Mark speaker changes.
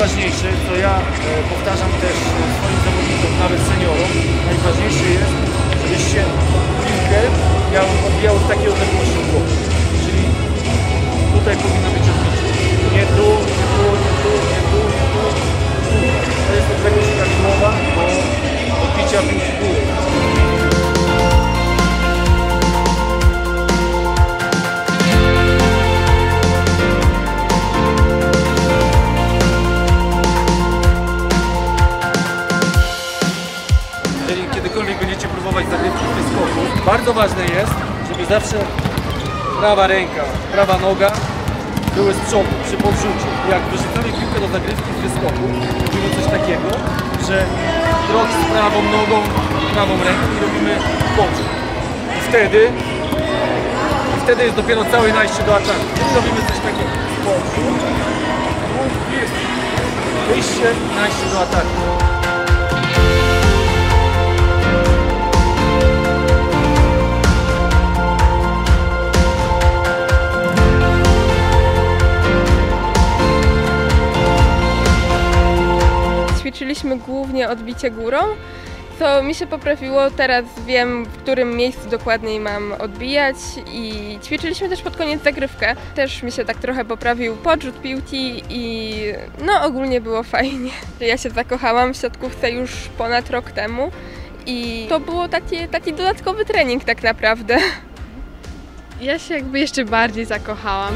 Speaker 1: najważniejsze, co ja e, powtarzam też e, swoim zawodnikom, nawet seniorom, najważniejsze jest, żebyście piłkę miał, odbijał z takiej odległości w. Czyli tutaj powinno być odbicie. Nie tu, bardzo ważne jest, żeby zawsze prawa ręka, prawa noga były z przodu, przy podrzucie. Jak wyrzucamy piłkę do zagrywki z wyskoku, robimy coś takiego, że krok z prawą nogą, prawą ręką i robimy podrzut. I wtedy, wtedy jest dopiero całe najście do ataku. Kiedy robimy coś takiego, podrzut, wyjście, najście do ataku.
Speaker 2: Głównie odbicie górą, to mi się poprawiło. Teraz wiem, w którym miejscu dokładniej mam odbijać i ćwiczyliśmy też pod koniec zagrywkę. Też mi się tak trochę poprawił podrzut piłki i no ogólnie było fajnie. Ja się zakochałam w siatkówce już ponad rok temu i to było taki, taki dodatkowy trening tak naprawdę.
Speaker 3: Ja się jakby jeszcze bardziej zakochałam.